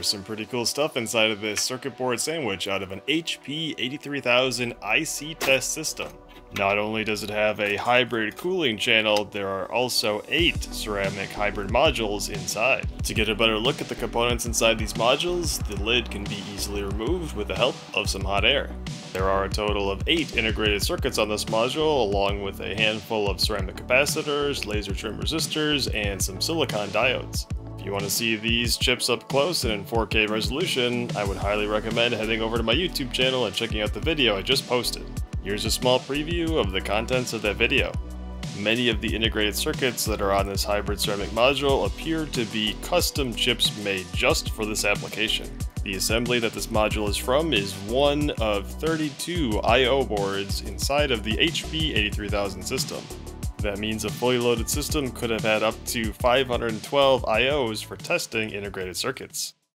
There's some pretty cool stuff inside of this circuit board sandwich out of an HP 83000 IC test system. Not only does it have a hybrid cooling channel, there are also 8 ceramic hybrid modules inside. To get a better look at the components inside these modules, the lid can be easily removed with the help of some hot air. There are a total of 8 integrated circuits on this module, along with a handful of ceramic capacitors, laser trim resistors, and some silicon diodes. If you want to see these chips up close and in 4K resolution, I would highly recommend heading over to my YouTube channel and checking out the video I just posted. Here's a small preview of the contents of that video. Many of the integrated circuits that are on this hybrid ceramic module appear to be custom chips made just for this application. The assembly that this module is from is one of 32 I.O. boards inside of the HP 83000 system. That means a fully loaded system could have had up to 512 I.O.s for testing integrated circuits.